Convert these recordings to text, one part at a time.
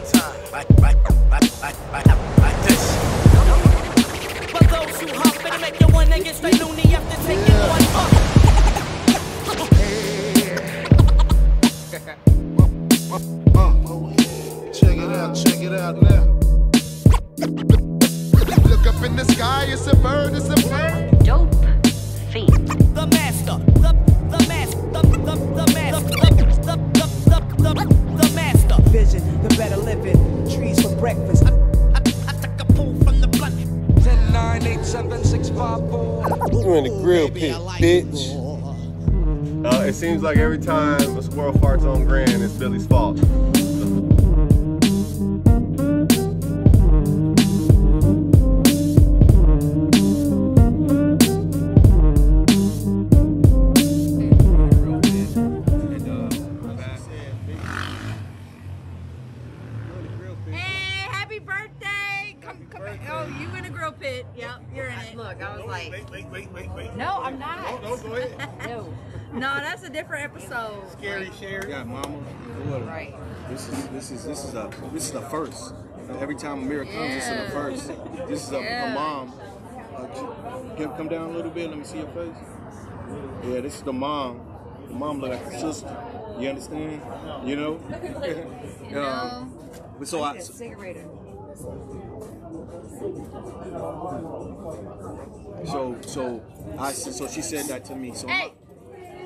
one time. Like, like, like, like, like, like this. For those who hop and make you wanna get straight loony bitch. Uh, it seems like every time a squirrel farts on Grand, it's Billy's fault. Is this is this is a this is the first. Every time Amira comes, this is Yeah. the first. This is a, Yeah. a mom. Uh, can come down a little bit. Let me see your face. Yeah, this is the mom. The mom look like the sister. You understand? You know. You know, but so I. a cigarette. So so I so she said that to me. So Hey,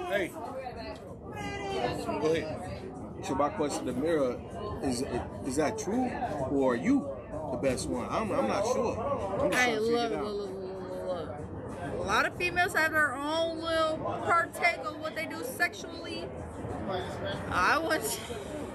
hey. Go ahead. So my question to Mira is is that true or are you the best one? I'm, I'm not sure. I'm just hey, look, look, look, look. A lot of females have their own little partake of what they do sexually. I would.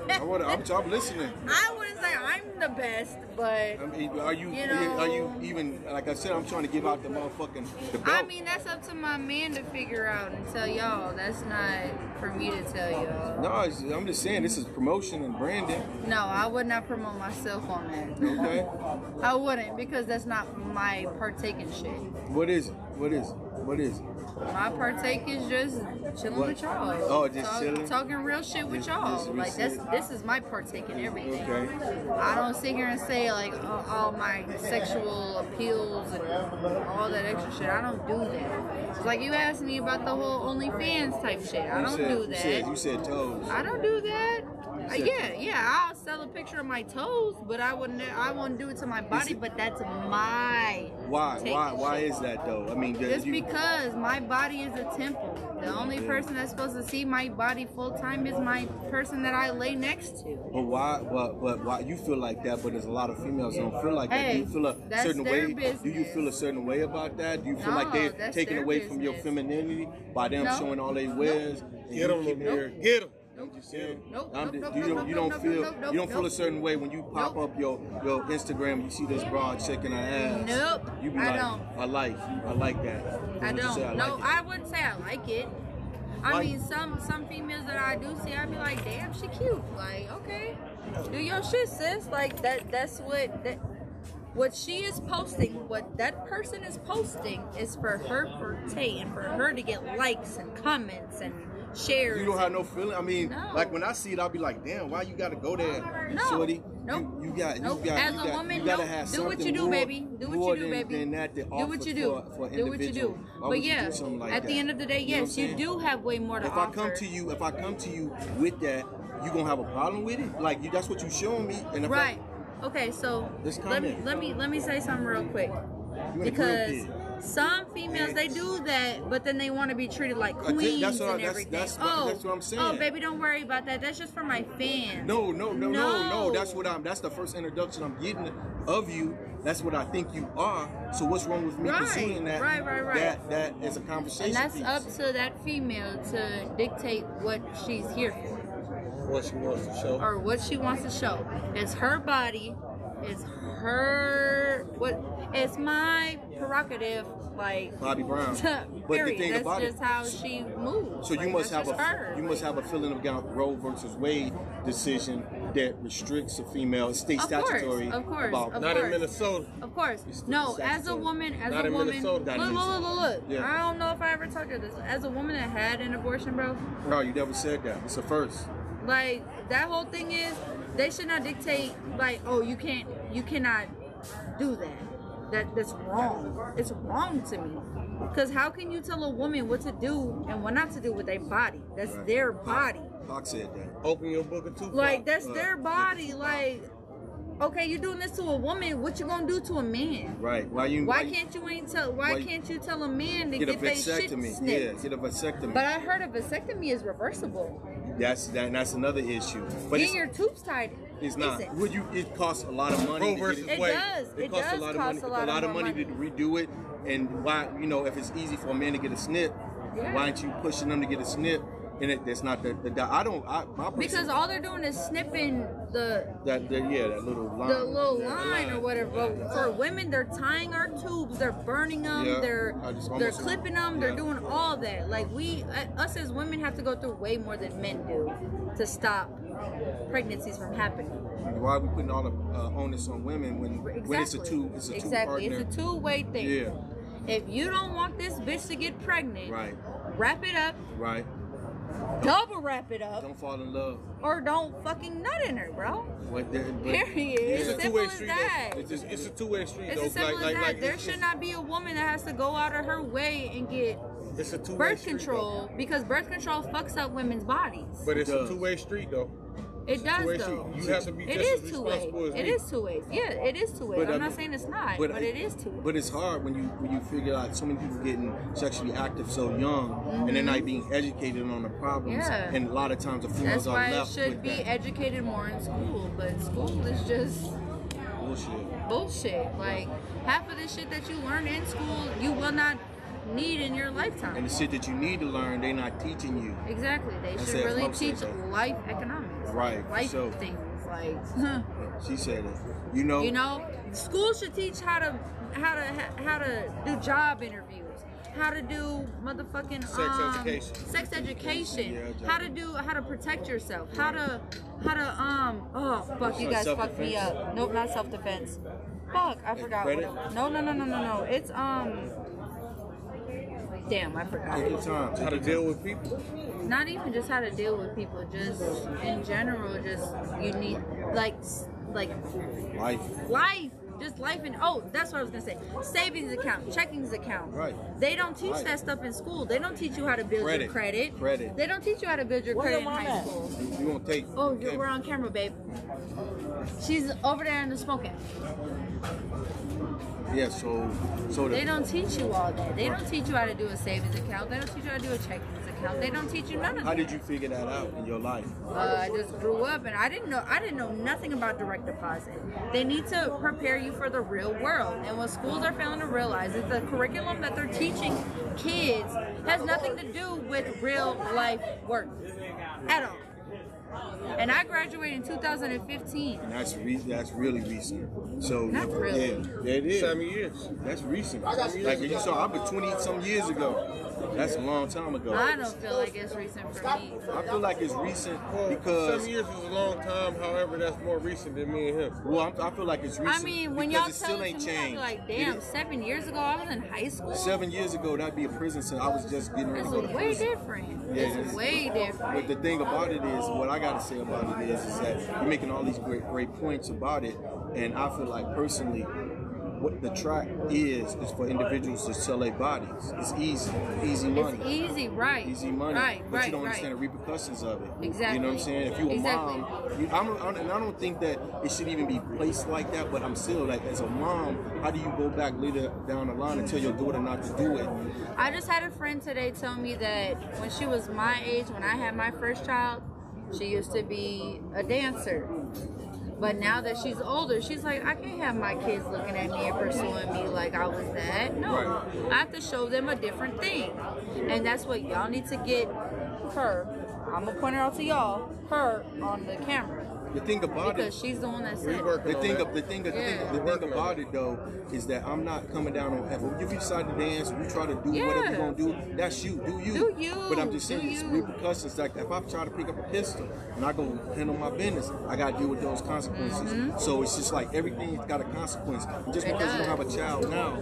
I wanna, I'm, I'm listening. I say I'm the best, but I mean, are you, You know- are you even like I said? I'm trying to give out the motherfucking the belt. I mean that's up to my man to figure out and tell y'all. That's not for me to tell y'all. no, it's, I'm just saying this is promotion and branding. No, I would not promote myself on that. Okay, I wouldn't because that's not my partaking shit. what is it? What is it? What is it? My partake is just chilling What? with y'all. Oh, just chilling? Talking real shit with y'all. like that's this is my partake in everything. Okay. I don't sit here and say like all, all my sexual appeals and all that extra shit. I don't do that. It's like you asked me about the whole OnlyFans type shit. I You don't said, do You that. said, you said toes. I don't do that. Uh, yeah, yeah, I'll sell a picture of my toes, but I wouldn't. I wouldn't do it to my body. But that's my. Why? Why? Why is that though? I mean, Just you, because my body is a temple. The only person that's supposed to see my body full time is my person that I lay next to. But why? But but why you feel like that? But there's a lot of females that don't feel like that. Do you feel a certain their way? Do you feel a certain way about that? Do you feel No, like they're that's taking their away from your femininity by them No. showing all their wares? and Get you him, keep here- boy. Get him. I'm just saying. Nope, nope, just- nope, you don't, you don't feel you don't feel a certain way when you pop up your your Instagram. You see this broad shaking her mm, ass. Nope, You be I like, don't. I like, I like that. I don't. say, no, like? I wouldn't say I like it. I Like- mean, some some females that I do see, I'd be like, damn, she cute. Like, okay, do your shit, sis. Like that. That's what that. What she is posting, what that person is posting, is for her forte and for her to get likes and comments and shares. You don't have no feeling. I mean, No. like when I see it, I'll be like, damn, why you gotta go there, No. shorty? Nope. You, you got, Nope. you got, As you a got, woman, you gotta nope. have do what you something do, more, baby. Do what you do, than, baby. Than that to do what you do. For, for do what you do. Why But yeah, do like at that? the end of the day, You know yes, you do have way more to If offer. I come to you, if I come to you with that, you gonna have a problem with it? Like you, that's what you showing me, and if Right. Okay, so let me let me let me say something real quick. You in a Because. Some females they do that, but then they want to be treated like queens that's what I- and that's- everything. that's what- oh, that's what I'm oh, saying. Oh, baby, don't worry about that. That's just for my fans. No, no, no, no, no, No. That's what I'm. That's the first introduction I'm getting of you. That's what I think you are. So what's wrong with me Right, pursuing that? right, right, right. That that is a conversation. And that's piece. up to that female to dictate what she's here for. What she wants to show. or what she wants to show. It's her body. It's her what it's my prerogative like Bobby Brown. period. But the thing That's about just it, how she moves. so you Like, must have a her. you must have a feeling about Roe versus Wade decision that restricts a female state Of course, of course, about of Not course. in Minnesota. Of course. No, the as a woman, as Not a in woman. Minnesota. Look, look, look, look, look. Yeah. I don't know if I ever told you this. As a woman that had an abortion, bro. No, you never said that. It's a first. Like that whole thing is they should not dictate like, oh, you can't, you cannot do that. That that's wrong. It's wrong to me. Cause how can you tell a woman what to do and what not to do with their body? That's Right. their body. Pac said that. Open your book of Tupac. Like that's Uh, their body. Like, okay, you're doing this to a woman. What you gonna do to a man? Right. Why you? Why you can't you ain't tell? Why, why- can't you tell a man to get a get their shit vasectomy? snipped? Yeah, get a vasectomy. But I heard a vasectomy is reversible. That's that, that's another issue. But Getting your tubes tied. it's not. isn't. Would you? It costs a lot of money. Roe to versus get It Wade. does. It, It, costs does a lot of money. a lot, of more money, to redo it. And why? You know, if it's easy for a man to get a snip, Yeah. why aren't you pushing them to get a snip? And it, that's not the, the. I don't. I, my Because all they're doing is snipping the that, that yeah that little line. the little Yeah, line or whatever. But for women, they're tying our tubes, they're burning them, Yeah, they're they're clipping them, they're doing all that. Like we, us as women, have to go through way more than men do to stop pregnancies from happening. Why are we putting all the uh, onus on women when Exactly. when it's a two it's a exactly. two? It's a two-way thing. Yeah. If you don't want this bitch to get pregnant, Right. wrap it up, Right. Double wrap it up, Don't fall in love. or don't fucking nut in her, bro. What the, but- Period. It's Yeah. simple two-way street. that. It's, just, it's a two-way street. It's though. as simple like, as like, that. like, there it's, should it's- not be a woman that has to go out of her way and get It's a two-way birth street, control because birth control fucks up women's bodies. But it's It a two-way street, though. It does though. You have to be It is two ways. It is two ways. Yeah, it is two ways. But, I'm not saying it's not, but but, it is two ways. But it's hard when you when you figure out so many people getting sexually active so young and they're not being educated on the problems. Mm-hmm. Yeah. And a lot of times the females That's are why it left should with be that educated more in school, but school is just bullshit. bullshit. Like half of the shit that you learn in school, you will not need in your lifetime. And the shit that you need to learn, they're not teaching you. Exactly. They should really teach life economics. Right, Life so- things like She said it. You know. You know, school should teach how to how to how to do job interviews, how to do motherfucking Sex um, education. sex education, Yeah, how to do how to protect yourself, how to how to um oh fuck you guys fucked me up. Nope, not self defense. Fuck, I forgot. What it, no, no, no, no, no, no. It's um. Damn, I forgot. Take your time. How to deal with people. Not even just how to deal with people, just in general. Just you need like like Life. life just life and oh that's what i was gonna say savings account checkings account Right. they don't teach Right. that stuff in school they don't teach you how to build Credit. your credit Credit. they don't teach you how to build your Where credit in high at? school You, you won't take. oh okay. you're, we're on camera babe she's over there in the smoking Yeah. So. So the, they don't teach you all that they don't teach you how to do a savings account they don't teach you how to do a checkings account they don't teach you none of How that did you figure that out in your life? uh, I just grew up and I didn't know I didn't know nothing about direct deposit. They need to prepare you for the real world. And what schools are failing to realize is the curriculum that they're teaching kids has nothing to do with real life work at all. And I graduated in 2015. And that's re- that's really recent. So Not really. Yeah, yeah, it is. Seven years. That's recent. Like you saw, I've been 20 some years ago. That's a long time ago. I don't feel like it's recent for me. I feel like it's recent Well, because seven years is a long time. However, that's more recent than me and him. well, I'm, I feel like it's recent. I mean, when y'all it still tell it ain't to me, I be changed. like, damn, seven years ago I was in high school. Seven years ago, that'd be a prison sentence. I was just getting ready It's to go to way prison. different. Yeah, it's it's- way different. But the thing about it is, what I gotta say about it is, is that you're making all these great, great points about it, and I feel like personally, what the track is is for individuals to sell their bodies. It's easy, easy money. It's easy, right? Easy money, right? but right, you don't right. understand the repercussions of it. Exactly. You know what I'm saying? If you're a Exactly. mom, you, I don't, and I don't think that it should even be placed like that. But I'm still like, as a mom, how do you go back later down the line and tell your daughter not to do it? I just had a friend today tell me that when she was my age, when I had my first child, she used to be a dancer. But now that she's older, she's like, I can't have my kids looking at me and pursuing me like I was that. No. I have to show them a different thing. And that's what y'all need to get her. I'm gonna point her out to y'all, her on the camera. The thing about Because it, she's the one that said The thing, that. of, the thing, the Yeah. thing, the thing about it though is that I'm not coming down on. If you decide to dance, you try to do Yeah. whatever you're gonna do. That's you. Do you? Do you. But I'm just Do saying, it's you. repercussions. Like if I try to pick up a pistol and I go handle my business, I gotta deal with those consequences. So it's just like everything's got a consequence. Just Mm-hmm. It because you don't have a child now,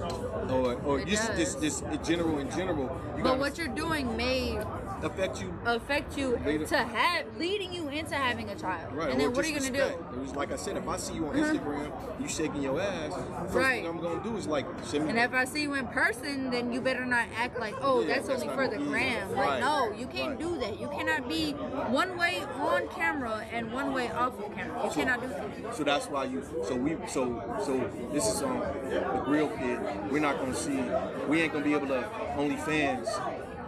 or or It just just just in general in general, you But gotta- what you're doing may affect you? affect you to have leading you into having a child. Right. and then what are you gonna do? It was like I said, if I see you on uh-huh. Instagram, you shaking your ass, first Right. thing I'm gonna do is like send me. And if I see you in person, then you better not act like, oh, Yeah, that's, that's only for the gram. Right. Like, no, you can't Right. do that. You cannot be one way on camera and one way off of camera. You cannot do that. So that's why you. So we. So so this is on the grill pit. We're not gonna see. We ain't gonna be able to OnlyFans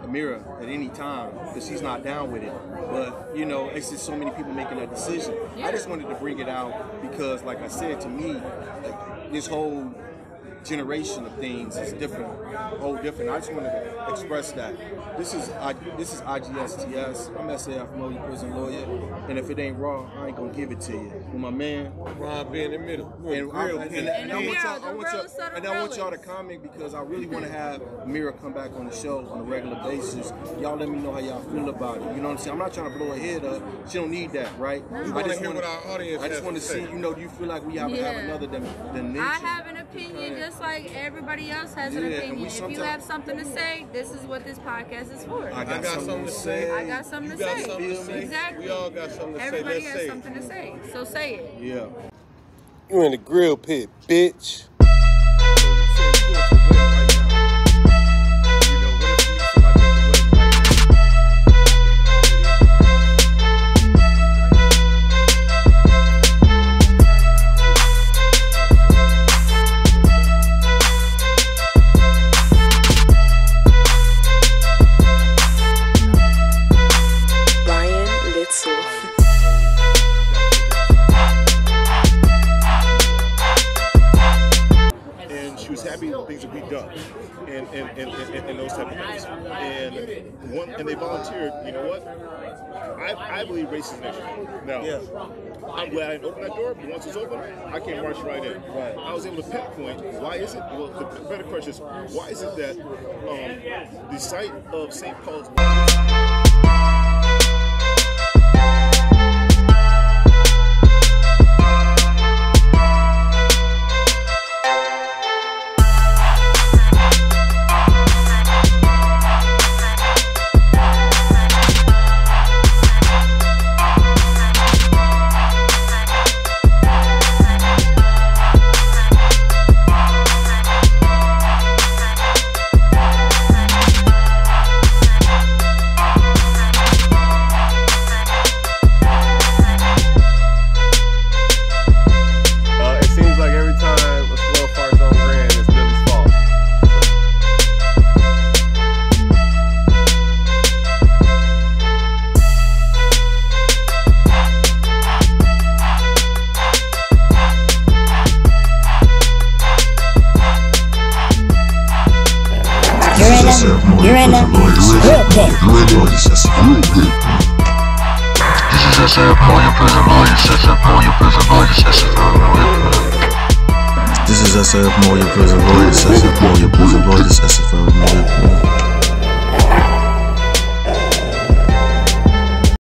Amira at any time because she's not down with it. But you know, it's just so many people making that decision. I just wanted to bring it out because, like I said, to me, like, this whole generation of things is different, whole different. I just wanted to express that. This is I, this is IGSTS. I'm SAF Moody prison lawyer, and if it ain't raw, I ain't gonna give it to you. With my man, Ron be in the middle. and, I, and, and, and I want Amira, y'all, I want y'all, and I want y'all to comment because I really want to have Mira come back on the show on a regular basis. Y'all let me know how y'all feel about it. You know what I'm saying? I'm not trying to blow her head up. She don't need that, right? We I wanna just hear wanna- what our audience I just want to to see. You know, do you feel like we have, to have another than than I have an opinion Yeah. just like everybody else has an Yeah, and we opinion. If you have something to say, this is what this podcast is for. I I got something to say. I got something You to got say. something to say. Exactly. We all got something to Everybody say. Let's has something to say. So say it. Yeah. You in the grill pit, bitch. Things that we done and and, and, and, and those type of things and one and they volunteered you know what I, I believe race is now I'm glad I didn't open that door but once it's open I can march right in right. I was able to pinpoint why is it well the better question is why is it that um, the site of St. Paul's gorilla. Hawkeye. Gorilla. This is SF Moya Prison Lawyer, SF Moya Prison Lawyer, SF Moya Prison Lawyer, SF Moya Prison Lawyer.